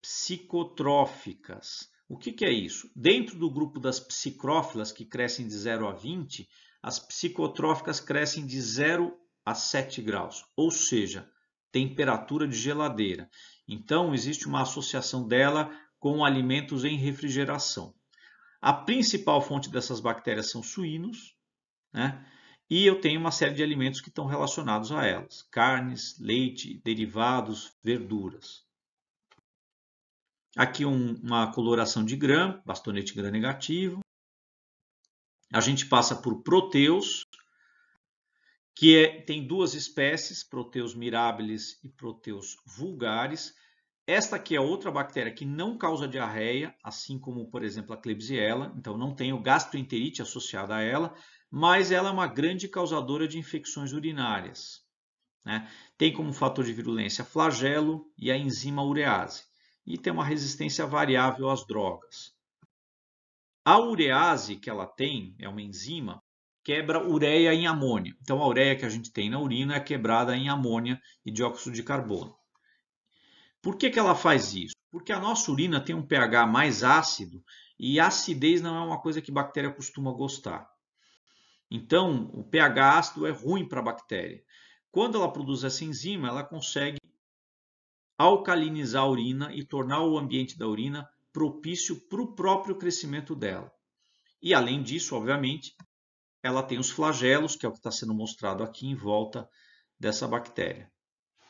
Speaker 1: psicotróficas. O que, que é isso? Dentro do grupo das psicrófilas, que crescem de 0 a 20, as psicotróficas crescem de 0 a 7 graus, ou seja, temperatura de geladeira. Então, existe uma associação dela com alimentos em refrigeração. A principal fonte dessas bactérias são suínos, né? e eu tenho uma série de alimentos que estão relacionados a elas: carnes, leite, derivados, verduras. Aqui um, uma coloração de gram, bastonete gram negativo. A gente passa por proteus, que é, tem duas espécies, Proteus mirabilis e Proteus vulgaris. Esta aqui é outra bactéria que não causa diarreia, assim como, por exemplo, a Klebsiella, então não tem o gastroenterite associada a ela, mas ela é uma grande causadora de infecções urinárias. Né? Tem como fator de virulência flagelo e a enzima urease e tem uma resistência variável às drogas. A urease que ela tem, é uma enzima, quebra ureia em amônia. Então a ureia que a gente tem na urina é quebrada em amônia e dióxido de carbono. Por que, que ela faz isso? Porque a nossa urina tem um pH mais ácido e acidez não é uma coisa que a bactéria costuma gostar. Então, o pH ácido é ruim para a bactéria. Quando ela produz essa enzima, ela consegue alcalinizar a urina e tornar o ambiente da urina propício para o próprio crescimento dela. E além disso, obviamente, ela tem os flagelos, que é o que está sendo mostrado aqui em volta dessa bactéria.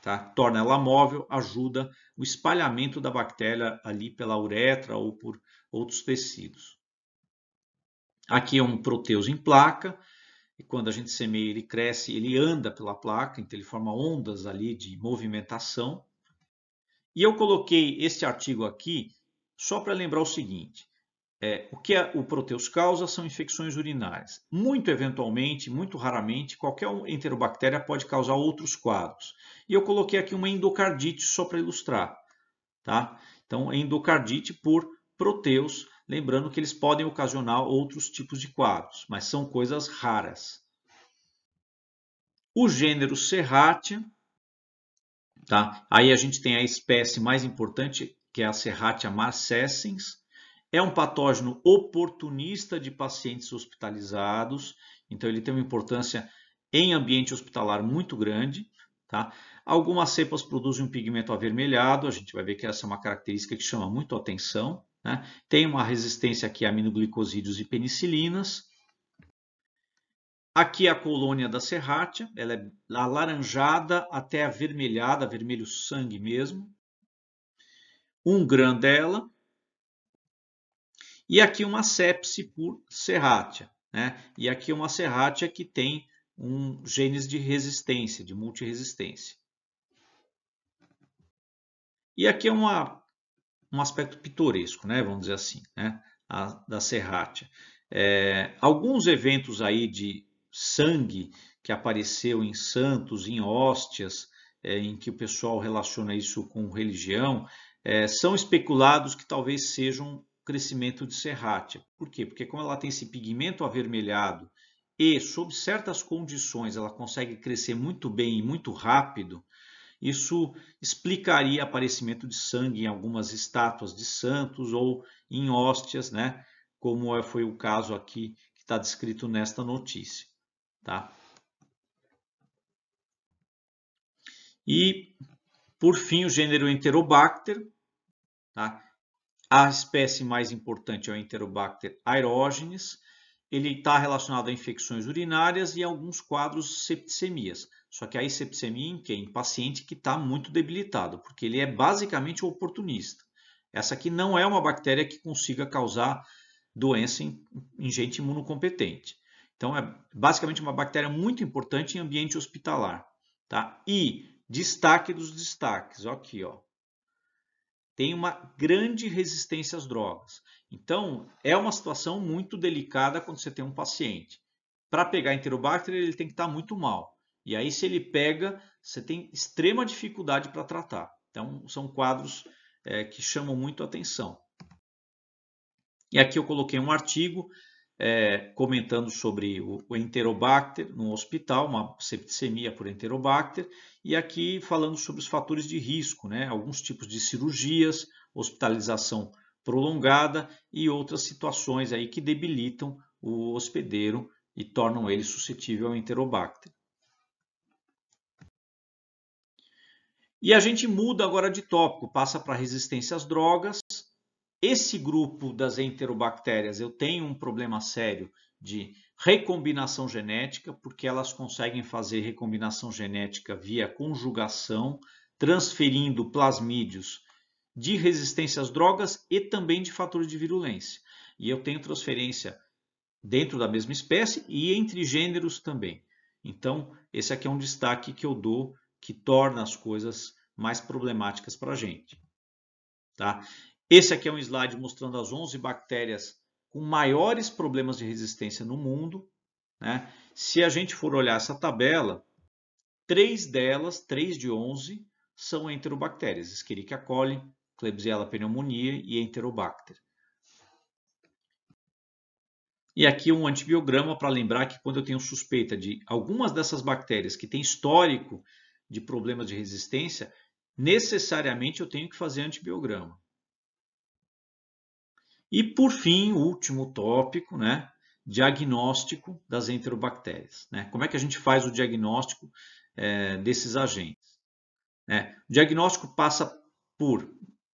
Speaker 1: Tá? Torna ela móvel, ajuda o espalhamento da bactéria ali pela uretra ou por outros tecidos. Aqui é um proteus em placa, e quando a gente semeia ele cresce, ele anda pela placa, então ele forma ondas ali de movimentação. E eu coloquei este artigo aqui só para lembrar o seguinte: é, o que o proteus causa são infecções urinárias. Muito eventualmente, muito raramente, qualquer enterobactéria pode causar outros quadros. E eu coloquei aqui uma endocardite só para ilustrar. Tá? Então, endocardite por proteus, lembrando que eles podem ocasionar outros tipos de quadros, mas são coisas raras. O gênero Serratia Tá? Aí a gente tem a espécie mais importante, que é a Serratia marcescens. É um patógeno oportunista de pacientes hospitalizados, então ele tem uma importância em ambiente hospitalar muito grande. Tá? Algumas cepas produzem um pigmento avermelhado, a gente vai ver que essa é uma característica que chama muito atenção. Né? Tem uma resistência aqui a aminoglicosídeos e penicilinas. Aqui é a colônia da serrátia, ela é alaranjada até avermelhada, vermelho sangue mesmo. Um grã dela. E aqui uma sepse por serrátia. Né? E aqui uma serrátia que tem um genes de resistência, de multiresistência. E aqui é uma, um aspecto pitoresco, né? vamos dizer assim, né? A, da serrátia. É, alguns eventos aí de sangue que apareceu em santos, em hóstias, é, em que o pessoal relaciona isso com religião, é, são especulados que talvez sejam crescimento de serrátia. Por quê? Porque como ela tem esse pigmento avermelhado e, sob certas condições, ela consegue crescer muito bem e muito rápido, isso explicaria aparecimento de sangue em algumas estátuas de santos ou em hóstias, né? como é, foi o caso aqui que está descrito nesta notícia. Tá? E, por fim, o gênero Enterobacter. Tá? A espécie mais importante é o Enterobacter aerogenes. Ele está relacionado a infecções urinárias e alguns quadros septicemias. Só que aí septicemia em quem? Em paciente que está muito debilitado, porque ele é basicamente oportunista. Essa aqui não é uma bactéria que consiga causar doença em, em gente imunocompetente. Então, é basicamente uma bactéria muito importante em ambiente hospitalar. Tá? E destaque dos destaques, aqui, ó. Tem uma grande resistência às drogas. Então, é uma situação muito delicada quando você tem um paciente. Para pegar Enterobacter, ele tem que estar tá muito mal. E aí, se ele pega, você tem extrema dificuldade para tratar. Então, são quadros é, que chamam muito atenção. E aqui eu coloquei um artigo é, comentando sobre o, o, Enterobacter no hospital, uma septicemia por Enterobacter, e aqui falando sobre os fatores de risco, né? alguns tipos de cirurgias, hospitalização prolongada e outras situações aí que debilitam o hospedeiro e tornam ele suscetível ao Enterobacter. E a gente muda agora de tópico, passa para resistência às drogas. Esse grupo das enterobactérias, eu tenho um problema sério de recombinação genética, porque elas conseguem fazer recombinação genética via conjugação, transferindo plasmídios de resistência às drogas e também de fatores de virulência. E eu tenho transferência dentro da mesma espécie e entre gêneros também. Então, esse aqui é um destaque que eu dou que torna as coisas mais problemáticas para a gente. Tá? Esse aqui é um slide mostrando as 11 bactérias com maiores problemas de resistência no mundo. Né? Se a gente for olhar essa tabela, três delas, três de 11, são enterobactérias, Escherichia coli, Klebsiella pneumoniae e Enterobacter. E aqui um antibiograma para lembrar que quando eu tenho suspeita de algumas dessas bactérias que têm histórico de problemas de resistência, necessariamente eu tenho que fazer antibiograma. E por fim, o último tópico, né? Diagnóstico das enterobactérias. Né? Como é que a gente faz o diagnóstico é, desses agentes? Né? O diagnóstico passa por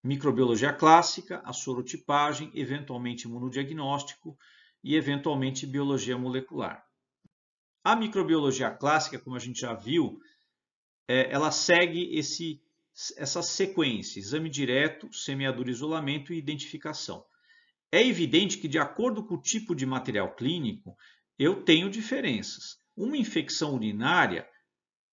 Speaker 1: microbiologia clássica, a sorotipagem, eventualmente imunodiagnóstico e eventualmente biologia molecular. A microbiologia clássica, como a gente já viu, é, ela segue esse, essa sequência, exame direto, semeadura isolamento e identificação. É evidente que, de acordo com o tipo de material clínico, eu tenho diferenças. Uma infecção urinária,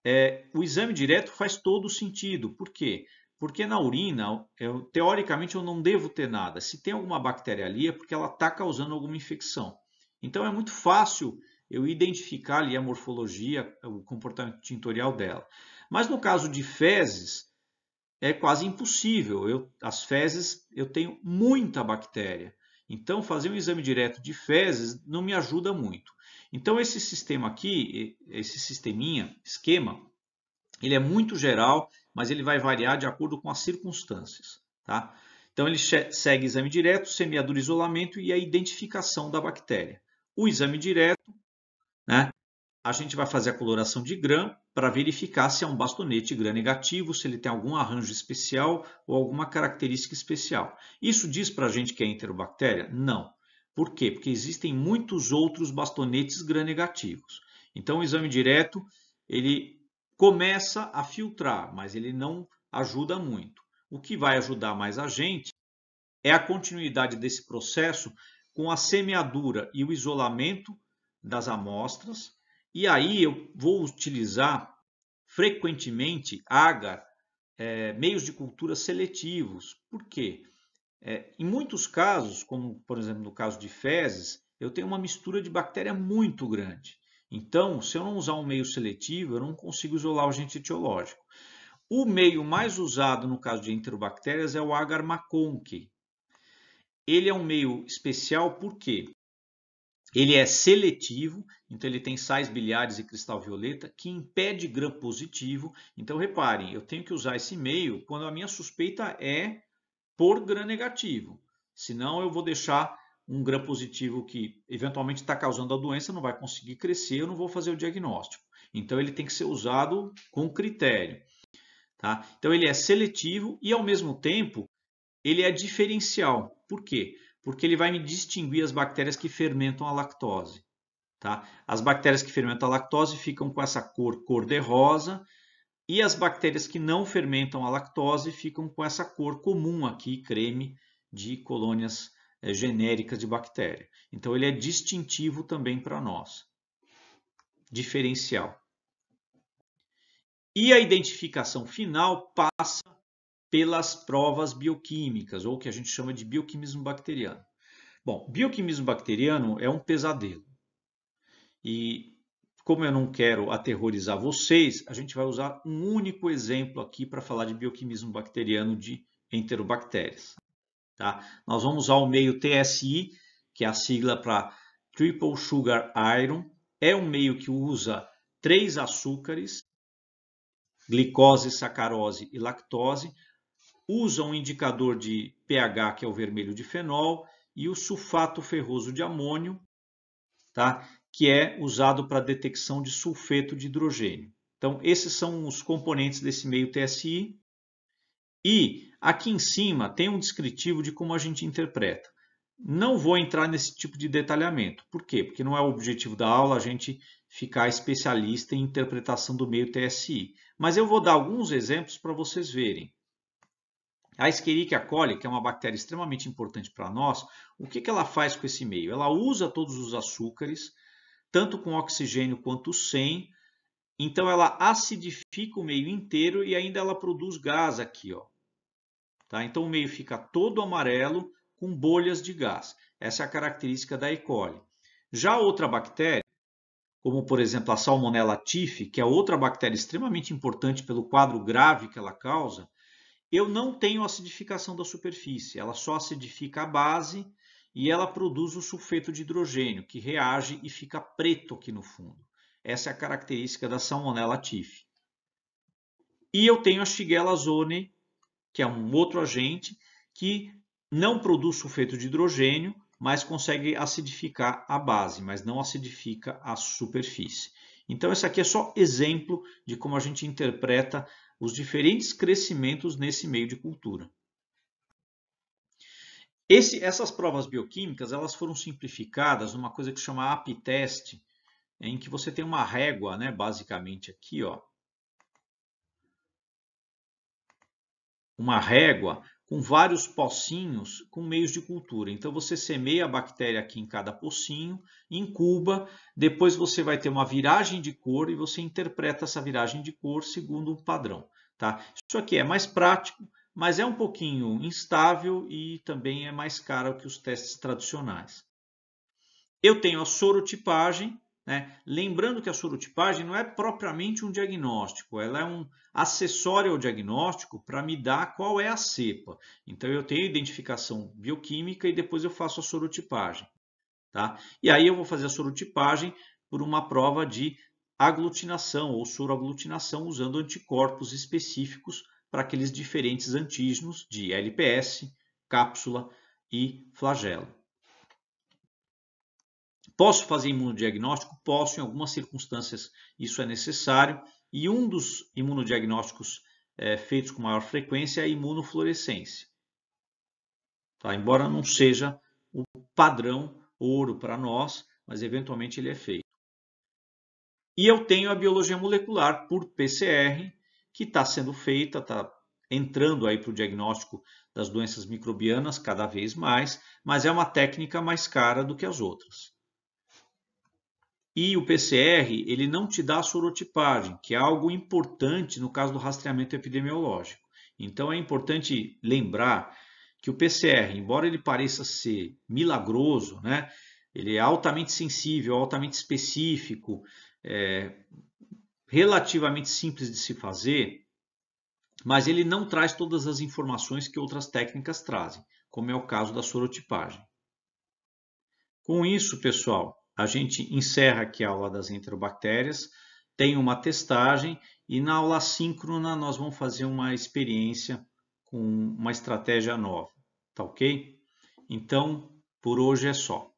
Speaker 1: é, o exame direto faz todo sentido. Por quê? Porque na urina, eu, teoricamente, eu não devo ter nada. Se tem alguma bactéria ali, é porque ela está causando alguma infecção. Então, é muito fácil eu identificar ali a morfologia, o comportamento tintorial dela. Mas no caso de fezes, é quase impossível. Eu, as fezes, eu tenho muita bactéria. Então, fazer um exame direto de fezes não me ajuda muito. Então, esse sistema aqui, esse sisteminha, esquema, ele é muito geral, mas ele vai variar de acordo com as circunstâncias. Tá? Então, ele segue exame direto, semeadura isolamento e a identificação da bactéria. O exame direto, né, a gente vai fazer a coloração de gram para verificar se é um bastonete gram negativo, se ele tem algum arranjo especial ou alguma característica especial. Isso diz para a gente que é enterobactéria? Não. Por quê? Porque existem muitos outros bastonetes gram negativos. Então, o exame direto ele começa a filtrar, mas ele não ajuda muito. O que vai ajudar mais a gente é a continuidade desse processo com a semeadura e o isolamento das amostras e aí eu vou utilizar frequentemente agar, é, meios de cultura seletivos. Por quê? É, em muitos casos, como por exemplo no caso de fezes, eu tenho uma mistura de bactéria muito grande. Então, se eu não usar um meio seletivo, eu não consigo isolar o agente etiológico. O meio mais usado no caso de enterobactérias é o agar maconchi. Ele é um meio especial porque ele é seletivo, então ele tem sais biliares e cristal violeta que impede gram positivo. Então reparem, eu tenho que usar esse meio quando a minha suspeita é por gram negativo. Senão eu vou deixar um gram positivo que eventualmente está causando a doença, não vai conseguir crescer, eu não vou fazer o diagnóstico. Então ele tem que ser usado com critério. Tá? Então ele é seletivo e ao mesmo tempo ele é diferencial. Por quê? Porque ele vai me distinguir as bactérias que fermentam a lactose. Tá? As bactérias que fermentam a lactose ficam com essa cor cor-de-rosa e as bactérias que não fermentam a lactose ficam com essa cor comum aqui, creme, de colônias é, genéricas de bactéria. Então ele é distintivo também para nós. Diferencial. E a identificação final passa pelas provas bioquímicas, ou que a gente chama de bioquimismo bacteriano. Bom, bioquimismo bacteriano é um pesadelo. E como eu não quero aterrorizar vocês, a gente vai usar um único exemplo aqui para falar de bioquimismo bacteriano de enterobactérias. Tá? Nós vamos usar o meio TSI, que é a sigla para Triple Sugar Iron. É um meio que usa três açúcares, glicose, sacarose e lactose, usa um indicador de pH, que é o vermelho de fenol, e o sulfato ferroso de amônio, tá? que é usado para detecção de sulfeto de hidrogênio. Então, esses são os componentes desse meio TSI. E aqui em cima tem um descritivo de como a gente interpreta. Não vou entrar nesse tipo de detalhamento. Por quê? Porque não é o objetivo da aula a gente ficar especialista em interpretação do meio TSI. Mas eu vou dar alguns exemplos para vocês verem. A Escherichia coli, que é uma bactéria extremamente importante para nós, o que, que ela faz com esse meio? Ela usa todos os açúcares, tanto com oxigênio quanto sem, então ela acidifica o meio inteiro e ainda ela produz gás aqui. Ó. Tá? Então o meio fica todo amarelo com bolhas de gás. Essa é a característica da E. coli. Já outra bactéria, como por exemplo a Salmonella typhi, que é outra bactéria extremamente importante pelo quadro grave que ela causa, eu não tenho acidificação da superfície, ela só acidifica a base e ela produz o sulfeto de hidrogênio, que reage e fica preto aqui no fundo. Essa é a característica da Salmonella typhi. E eu tenho a Shigella zone, que é um outro agente que não produz sulfeto de hidrogênio, mas consegue acidificar a base, mas não acidifica a superfície. Então, esse aqui é só exemplo de como a gente interpreta os diferentes crescimentos nesse meio de cultura. Esse, essas provas bioquímicas elas foram simplificadas numa coisa que chama API-test, em que você tem uma régua, né, basicamente aqui, ó, uma régua com vários pocinhos com meios de cultura. Então você semeia a bactéria aqui em cada pocinho, incuba, depois você vai ter uma viragem de cor e você interpreta essa viragem de cor segundo um padrão. Tá? Isso aqui é mais prático, mas é um pouquinho instável e também é mais caro que os testes tradicionais. Eu tenho a sorotipagem, né? Lembrando que a sorotipagem não é propriamente um diagnóstico, ela é um acessório ao diagnóstico para me dar qual é a cepa. Então eu tenho identificação bioquímica e depois eu faço a sorotipagem. Tá? E aí eu vou fazer a sorotipagem por uma prova de aglutinação ou soroaglutinação usando anticorpos específicos para aqueles diferentes antígenos de LPS, cápsula e flagelo. Posso fazer imunodiagnóstico? Posso, em algumas circunstâncias isso é necessário. E um dos imunodiagnósticos é, feitos com maior frequência é a imunofluorescência. Tá? Embora não seja o padrão ouro para nós, mas eventualmente ele é feito. E eu tenho a biologia molecular por PCR, que está sendo feita, está entrando aí para o diagnóstico das doenças microbianas cada vez mais, mas é uma técnica mais cara do que as outras. E o PCR, ele não te dá a sorotipagem, que é algo importante no caso do rastreamento epidemiológico. Então é importante lembrar que o PCR, embora ele pareça ser milagroso, né, ele é altamente sensível, altamente específico, é, relativamente simples de se fazer, mas ele não traz todas as informações que outras técnicas trazem, como é o caso da sorotipagem. Com isso, pessoal, a gente encerra aqui a aula das enterobactérias, tem uma testagem e na aula síncrona nós vamos fazer uma experiência com uma estratégia nova, tá ok? Então, por hoje é só.